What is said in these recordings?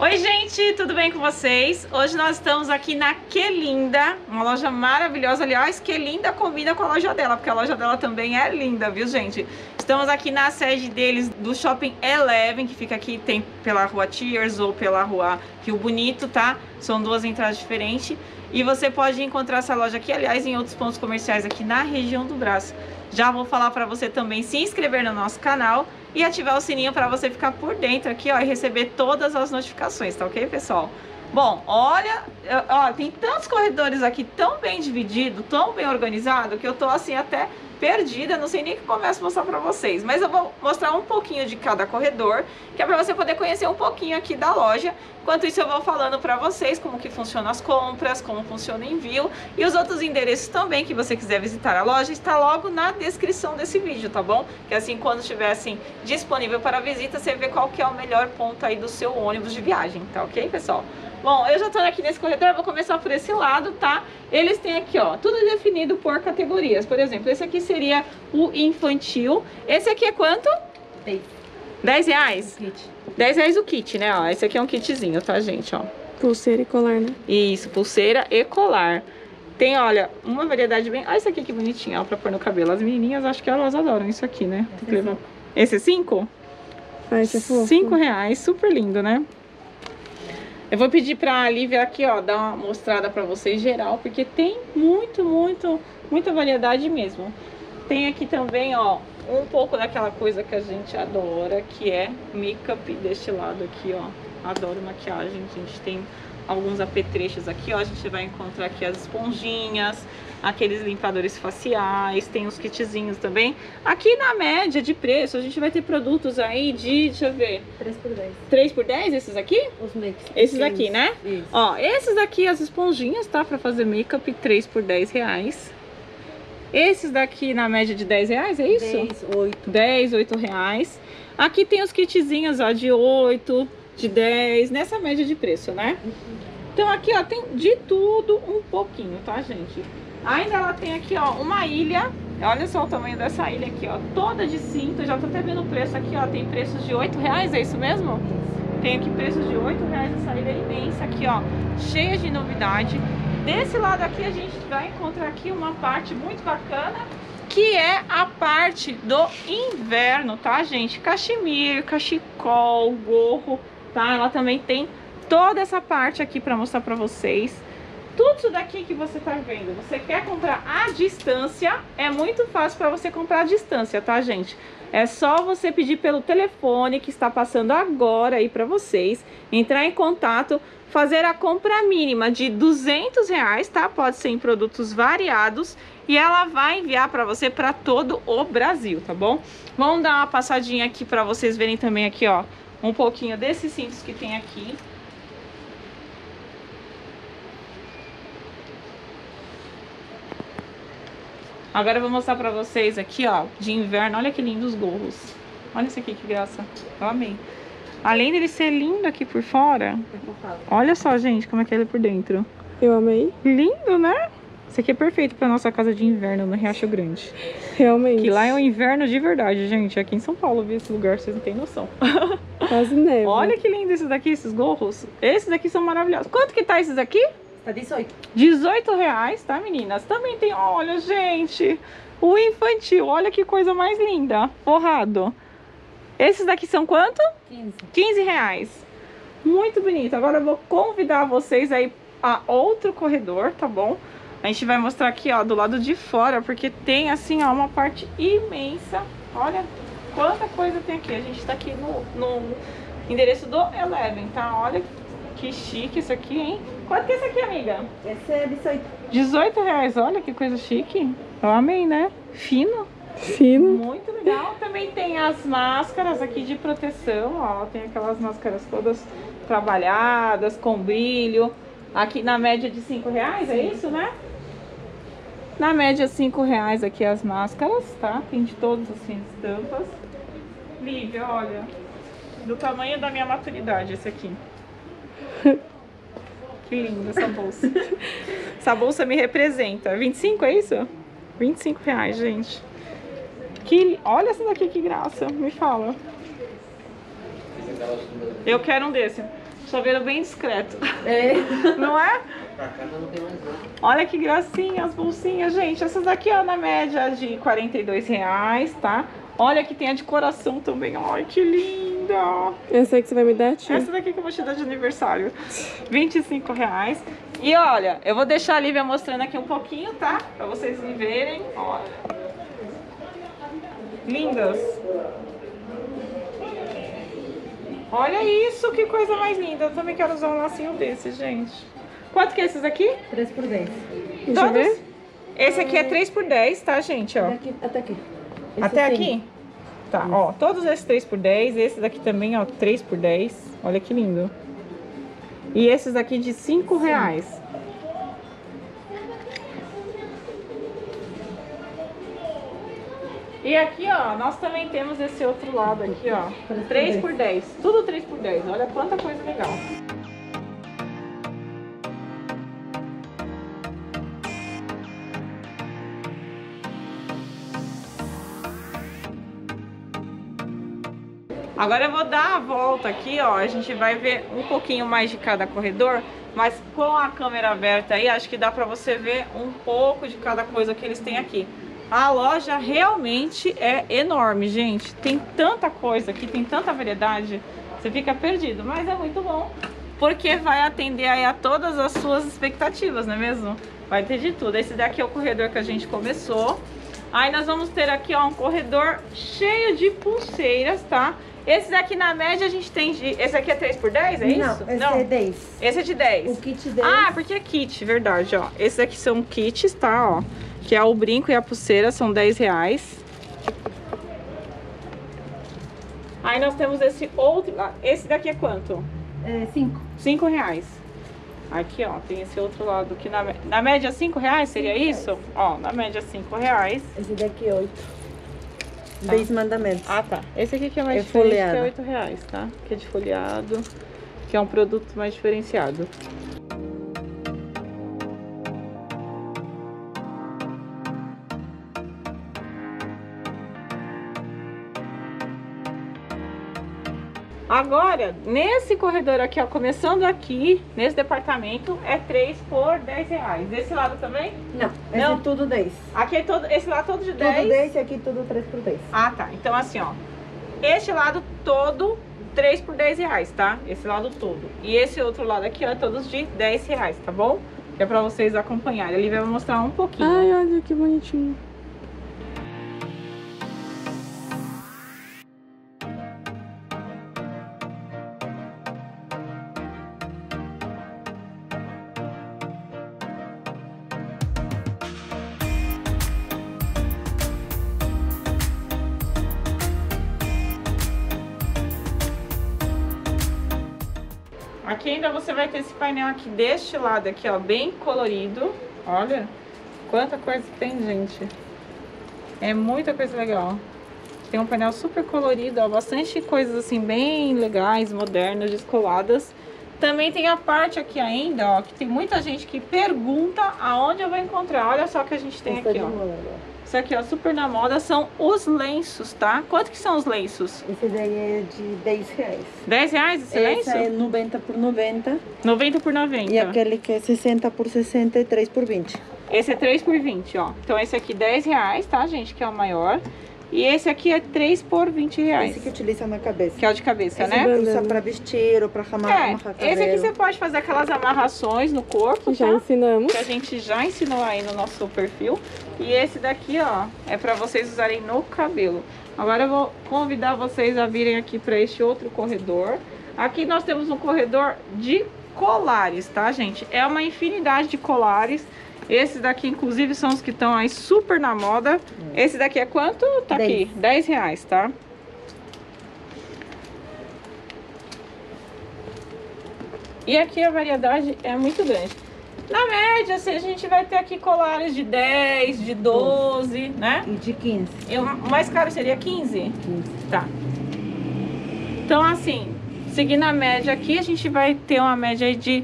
Oi gente, tudo bem com vocês? Hoje nós estamos aqui na Quelinda, uma loja maravilhosa, aliás, Quelinda combina com a loja dela, porque a loja dela também é linda, viu gente? Estamos aqui na sede deles do Shopping Eleven, que fica aqui, tem pela rua Tears ou pela rua Rio Bonito, tá? São duas entradas diferentes. E você pode encontrar essa loja aqui, aliás, em outros pontos comerciais aqui na região do Braço. Já vou falar para você também se inscrever no nosso canal e ativar o sininho para você ficar por dentro aqui, ó, e receber todas as notificações, tá ok, pessoal? Bom, olha, ó, tem tantos corredores aqui tão bem dividido, tão bem organizado, que eu tô assim até perdida, não sei nem que começo a mostrar para vocês, mas eu vou mostrar um pouquinho de cada corredor, que é para você poder conhecer um pouquinho aqui da loja. Enquanto isso eu vou falando para vocês como que funcionam as compras, como funciona o envio e os outros endereços também que você quiser visitar a loja, está logo na descrição desse vídeo, tá bom? Que assim quando estiver assim disponível para visita, você vê qual que é o melhor ponto aí do seu ônibus de viagem, tá ok, pessoal? Bom, eu já tô aqui nesse corredor, vou começar por esse lado, tá? Eles têm aqui, ó, tudo definido por categorias. Por exemplo, esse aqui seria o infantil. Esse aqui é quanto? 10. 10 reais? O kit. 10 reais o kit, né? Ó, esse aqui é um kitzinho, tá, gente, ó. Pulseira e colar, né? Isso, pulseira e colar. Tem, olha, uma variedade bem... Olha esse aqui que bonitinho, ó, pra pôr no cabelo. As menininhas, acho que elas adoram isso aqui, né? Esse, levar... esse é 5? Ah, esse é fofo. 5 reais, super lindo, né? Eu vou pedir pra Lívia aqui, ó, dar uma mostrada pra vocês geral, porque tem muito, muito, muita variedade mesmo. Tem aqui também, ó, um pouco daquela coisa que a gente adora, que é make-up deste lado aqui, ó. Adoro maquiagem, a gente tem alguns apetrechos aqui, ó. A gente vai encontrar aqui as esponjinhas, aqueles limpadores faciais, tem os kitzinhos também. Aqui na média de preço, a gente vai ter produtos aí de, deixa eu ver. 3 por 10. 3 por 10 esses aqui? Os mix. Esses aqui, né? Isso. Ó, esses daqui, as esponjinhas, tá? Pra fazer make-up, 3 por 10 reais. Esses daqui na média de 10 reais, é isso? 10, 8. 10, 8 reais. Aqui tem os kitzinhos, ó, de 8, de 10, nessa média de preço, né? Então aqui, ó, tem de tudo um pouquinho, tá, gente? Ainda ela tem aqui, ó, uma ilha. Olha só o tamanho dessa ilha aqui, ó. Toda de cinto. Já tô até vendo o preço aqui, ó. Tem preços de 8 reais, é isso mesmo? Tem aqui preços de 8 reais essa ilha imensa aqui, ó. Cheia de novidade. Desse lado aqui a gente vai encontrar aqui uma parte muito bacana. Que é a parte do inverno, tá, gente? Cachemir, cachecol, gorro, tá? Ela também tem toda essa parte aqui pra mostrar pra vocês tudo isso daqui que você tá vendo, você quer comprar à distância, é muito fácil para você comprar à distância, tá, gente? É só você pedir pelo telefone que está passando agora aí para vocês, entrar em contato, fazer a compra mínima de 200 reais, tá? Pode ser em produtos variados e ela vai enviar para você para todo o Brasil, tá bom? Vamos dar uma passadinha aqui para vocês verem também aqui, ó, um pouquinho desses cintos que tem aqui. Agora eu vou mostrar pra vocês aqui, ó, de inverno. Olha que lindos gorros. Olha esse aqui, que graça. Eu amei. Além dele ser lindo aqui por fora, olha só, gente, como é que ele é por dentro. Eu amei. Lindo, né? Esse aqui é perfeito pra nossa casa de inverno no Riacho Grande. Realmente. Que lá é um inverno de verdade, gente. Aqui em São Paulo, vi esse lugar, vocês não têm noção. Quase neve. Olha que lindo esses daqui, esses gorros. Esses daqui são maravilhosos. Quanto que tá esses aqui? Tá 18. 18 reais, tá, meninas? Também tem, olha, gente, o infantil. Olha que coisa mais linda. Forrado. Esses daqui são quanto? 15. 15 reais. Muito bonito. Agora eu vou convidar vocês aí a outro corredor, tá bom? A gente vai mostrar aqui, ó, do lado de fora, porque tem, assim, ó, uma parte imensa. Olha quanta coisa tem aqui. A gente tá aqui no, no endereço do Eleven, tá? Olha que chique isso aqui, hein? Quanto que é isso aqui, amiga? Esse é 18. 18 reais, olha que coisa chique. Eu amei, né? Fino. Fino. Muito legal. Também tem as máscaras aqui de proteção, ó. Tem aquelas máscaras todas trabalhadas, com brilho. Aqui na média de 5 reais, é isso, né? Na média, 5 reais aqui as máscaras, tá? Tem de todas assim, estampas. Lívia, olha. Do tamanho da minha maturidade esse aqui. Que linda essa bolsa. essa bolsa me representa. 25 é isso? 25 reais, gente. Que, olha essa daqui que graça, me fala. Eu quero um desse. Chaveiro bem discreto. É. Não é? Olha que gracinha as bolsinhas, gente. Essas daqui, ó, na média de 42 reais, tá? Olha que tem a de coração também. Ai, que linda! Essa aí que você vai me dar, tia? Essa daqui que eu vou te dar de aniversário. 25 reais. E olha, eu vou deixar a Lívia mostrando aqui um pouquinho, tá? Pra vocês me verem. Olha. Lindas. Olha isso, que coisa mais linda. Eu também quero usar um lacinho desse, gente. Quanto que é esses aqui? 3 por 10. Deixa eu Todos? Esse aqui é 3 por 10, tá, gente? Ó. Até aqui. Esse Até sim. aqui? Tá, ó. Todos esses 3 por 10. Esse daqui também, ó, 3 por 10. Olha que lindo. E esses aqui de 5 reais. E aqui, ó, nós também temos esse outro lado aqui, ó. 3 por 10. Tudo 3 por 10. Olha quanta coisa legal. Agora eu vou dar a volta aqui, ó. A gente vai ver um pouquinho mais de cada corredor, mas com a câmera aberta aí, acho que dá pra você ver um pouco de cada coisa que eles têm aqui. A loja realmente é enorme, gente. Tem tanta coisa aqui, tem tanta variedade, você fica perdido, mas é muito bom. Porque vai atender aí a todas as suas expectativas, não é mesmo? Vai ter de tudo. Esse daqui é o corredor que a gente começou. Aí nós vamos ter aqui, ó, um corredor cheio de pulseiras, tá? Esse daqui, na média, a gente tem de... Esse aqui é 3 por 10, é Não, isso? esse é 10. Esse é de 10. O kit 10. Ah, porque é kit, verdade, ó. Esses aqui são kits, tá, ó. Que é o brinco e a pulseira, são 10 reais. Aí nós temos esse outro... ah, Esse daqui é quanto? É 5. 5 reais. Aqui, ó, tem esse outro lado que na, na média 5 reais, seria Cinco isso? Ó, na média 5 reais. Esse daqui é 8. Tá. 10 mandamentos. Ah, tá. Esse aqui que é mais É diferente, que é folheado. 8 reais, tá? Que é de folheado, que é um produto mais diferenciado. Agora, nesse corredor aqui, ó, começando aqui, nesse departamento, é 3 por 10 reais. Desse lado também? Não, esse Não. é tudo 10. Aqui é todo, esse lado todo de Tudo 10. 10 e aqui tudo 3 por 10. Ah, tá. Então, assim, ó. Este lado todo, 3 por 10 reais, tá? Esse lado todo. E esse outro lado aqui, ó, é todos de 10 reais, tá bom? Que é pra vocês acompanharem. Ele vai mostrar um pouquinho. Ai, olha que bonitinho. Aqui ainda você vai ter esse painel aqui deste lado aqui, ó, bem colorido. Olha quanta coisa que tem, gente. É muita coisa legal. Tem um painel super colorido, ó, bastante coisas assim bem legais, modernas, descoladas. Também tem a parte aqui ainda, ó, que tem muita gente que pergunta aonde eu vou encontrar. Olha só o que a gente tem Esse é aqui, ó. Isso aqui, ó, super na moda, são os lenços, tá? Quanto que são os lenços? Esse daí é de 10 reais. 10 reais esse lenço? Esse é 90 por 90. 90 por 90. E aquele que é 60 por 60 e 3 por 20. Esse é 3 por 20, ó. Então esse aqui 10 reais, tá, gente? Que é o maior. E esse aqui é 3 por 20 reais. Esse que utiliza na cabeça. Que é o de cabeça, Esse né? usa pra vestir ou pra amarrar, É, amarrar esse aqui você pode fazer aquelas amarrações no corpo, Já tá? ensinamos. Que a gente já ensinou aí no nosso perfil. E esse daqui, ó, é pra vocês usarem no cabelo. Agora eu vou convidar vocês a virem aqui pra este outro corredor. Aqui nós temos um corredor de colares, tá, gente? É uma infinidade de colares. Esses daqui, inclusive, são os que estão aí super na moda. Esse daqui é quanto? Tá aqui, Dez. 10 reais, tá? E aqui a variedade é muito grande. Na média, assim, a gente vai ter aqui colares de 10, de 12, né? E de 15. E o mais caro seria 15? 15. Tá. Então, assim, seguindo a média aqui, a gente vai ter uma média aí de,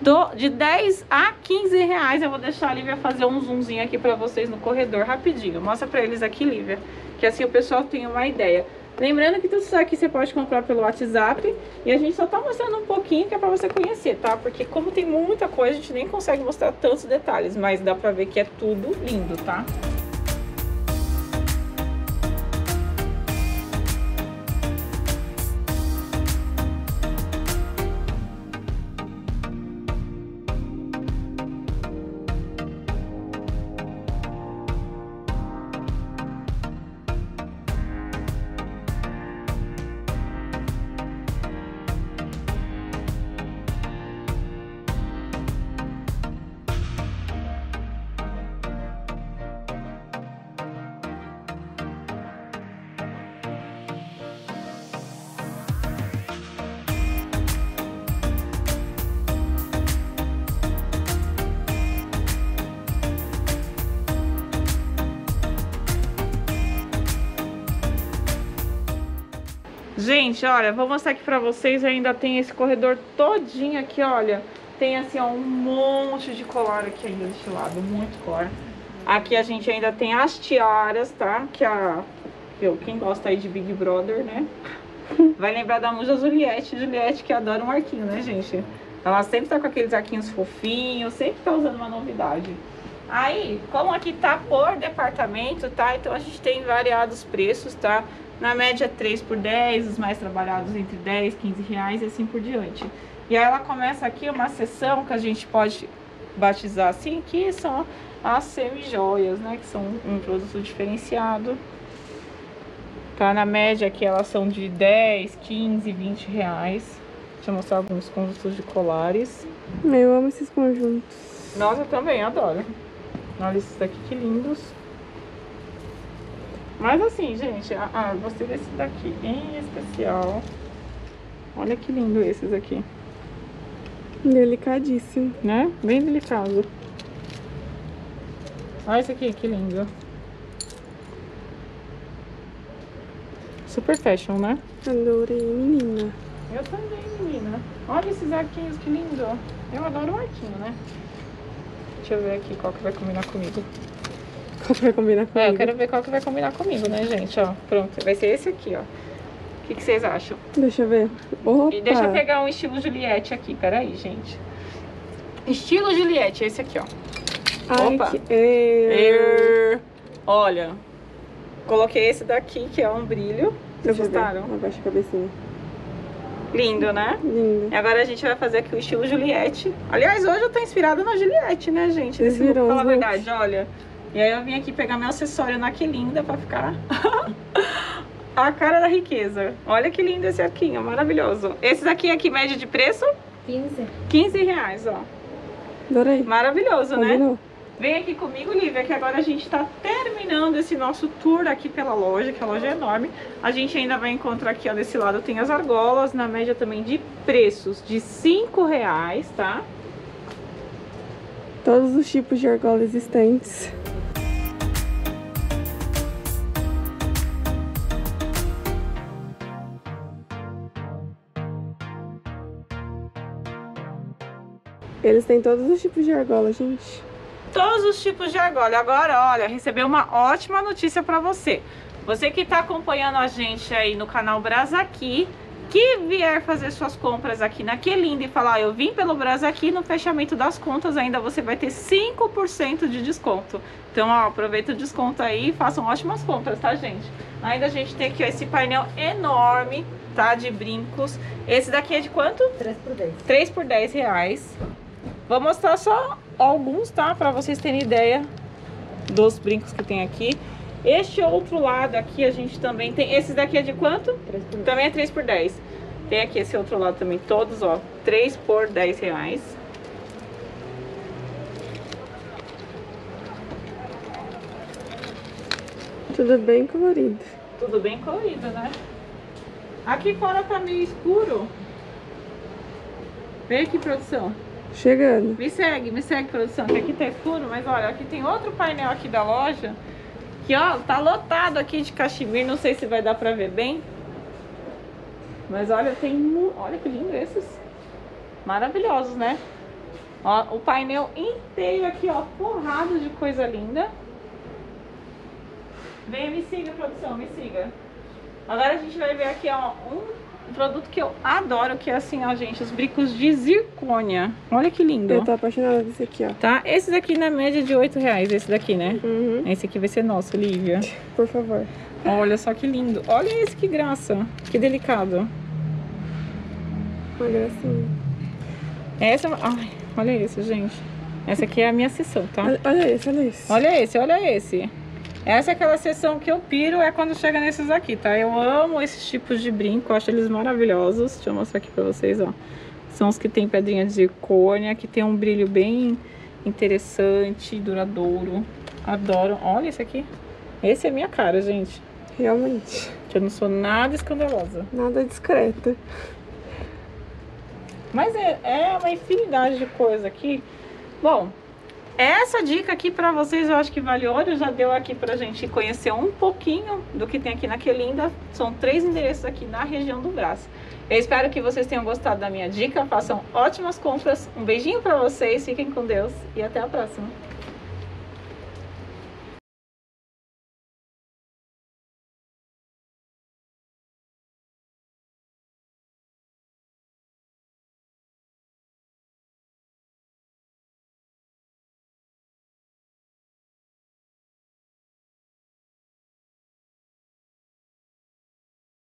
do, de 10 a 15 reais. Eu vou deixar a Lívia fazer um zoomzinho aqui pra vocês no corredor rapidinho. Mostra pra eles aqui, Lívia. que assim o pessoal tenha uma ideia. Lembrando que tudo isso aqui você pode comprar pelo WhatsApp e a gente só tá mostrando um pouquinho que é pra você conhecer, tá? Porque como tem muita coisa, a gente nem consegue mostrar tantos detalhes, mas dá pra ver que é tudo lindo, tá? Gente, olha, vou mostrar aqui pra vocês, ainda tem esse corredor todinho aqui, olha. Tem assim, ó, um monte de colar aqui ainda deste lado, muito colar. Aqui a gente ainda tem as tiaras, tá? Que a... Eu, quem gosta aí de Big Brother, né? Vai lembrar da musa Juliette, Juliette que adora um arquinho, né, gente? Ela sempre tá com aqueles arquinhos fofinhos, sempre tá usando uma novidade. Aí, como aqui tá por departamento, tá? Então a gente tem variados preços, tá? Na média 3 por 10, os mais trabalhados entre 10, 15 reais e assim por diante. E aí ela começa aqui uma sessão que a gente pode batizar assim, que são as semi-joias, né? Que são um produto diferenciado. Tá na média aqui elas são de 10, 15, 20 reais. Deixa eu mostrar alguns conjuntos de colares. Eu amo esses conjuntos. Nossa, eu também adoro. Olha esses daqui que lindos. Mas assim, gente, ah, ah, gostei desse daqui em especial. Olha que lindo esses aqui, Delicadíssimo. né? Bem delicado. Olha esse aqui, que lindo. Super fashion, né? Adorei, menina. Eu também, menina. Olha esses arquinhos, que lindo. Eu adoro um arquinho, né? Deixa eu ver aqui qual que vai combinar comigo. Qual que vai combinar comigo? É, eu quero ver qual que vai combinar comigo, né, gente? Ó, pronto. Vai ser esse aqui, ó. O que, que vocês acham? Deixa eu ver. Opa! E deixa eu pegar um estilo Juliette aqui. Peraí, gente. Estilo Juliette, esse aqui, ó. Ai, Opa. que... Olha, coloquei esse daqui, que é um brilho. Vocês gostaram? Abaixa a cabecinha. Lindo, né? Lindo. E agora a gente vai fazer aqui o estilo Juliette. Aliás, hoje eu tô inspirada na Juliette, né, gente? Vocês Nesse look, viram fala a verdade, olha. E aí eu vim aqui pegar meu acessório na Que Linda pra ficar a cara da riqueza. Olha que lindo esse arquinho, maravilhoso. Esse daqui aqui, média de preço? 15. 15 reais, ó. Adorei. Maravilhoso, né? Vem aqui comigo, Lívia, que agora a gente tá terminando esse nosso tour aqui pela loja, que a loja é enorme. A gente ainda vai encontrar aqui, ó, desse lado tem as argolas, na média também de preços de 5 reais, tá? Todos os tipos de argola existentes. Eles têm todos os tipos de argola, gente. Todos os tipos de argola. Agora, olha, recebi uma ótima notícia pra você. Você que tá acompanhando a gente aí no canal Brasaqui, que vier fazer suas compras aqui na Quelinda e falar, "Ah, eu vim pelo Brasaqui, no fechamento das contas ainda você vai ter 5% de desconto. Então, ó, aproveita o desconto aí e façam ótimas compras, tá, gente? Ainda a gente tem aqui ó, esse painel enorme, tá, de brincos. Esse daqui é de quanto? 3 por 10. 3 por 10 reais. Vou mostrar só alguns, tá? Pra vocês terem ideia dos brincos que tem aqui. Este outro lado aqui a gente também tem. Esse daqui é de quanto? 3 por 10. Também é 3 por 10. Tem aqui esse outro lado também, todos, ó. 3 por 10 reais. Tudo bem colorido. Tudo bem colorido, né? Aqui fora tá meio escuro. Vem aqui, produção. Chegando. Me segue, me segue, produção, que aqui tá escuro, mas olha, aqui tem outro painel aqui da loja, que ó, tá lotado aqui de cachemir, não sei se vai dar pra ver bem. Mas olha, tem, olha que lindo esses. Maravilhosos, né? Ó, o painel inteiro aqui, ó, forrado de coisa linda. Venha, me siga, produção, me siga. Agora a gente vai ver aqui, ó, um produto que eu adoro, que é assim, ó, gente, os bricos de zircônia. Olha que lindo. Eu tô apaixonada desse aqui, ó. Tá? Esse daqui na média de 8 reais, esse daqui, né? Uhum. Esse aqui vai ser nosso, Lívia. Por favor. Olha só que lindo. Olha esse, que graça. Que delicado. Uma gracinha. Essa... Ai, olha esse, gente. Essa aqui é a minha sessão, tá? Olha esse, olha esse. Olha esse, olha esse. Essa é aquela sessão que eu piro, é quando chega nesses aqui, tá? Eu amo esses tipos de brinco, acho eles maravilhosos. Deixa eu mostrar aqui pra vocês, ó. São os que tem pedrinha de zircônia, que tem um brilho bem interessante, duradouro. Adoro. Olha esse aqui. Esse é minha cara, gente. Realmente. Que eu não sou nada escandalosa. Nada discreta. Mas é, é uma infinidade de coisa aqui. Bom, essa dica aqui pra vocês eu acho que vale ouro. Já deu aqui pra gente conhecer um pouquinho do que tem aqui na Quelinda. São três endereços aqui na região do Brás. Eu espero que vocês tenham gostado da minha dica. Façam ótimas compras. Um beijinho pra vocês. Fiquem com Deus e até a próxima.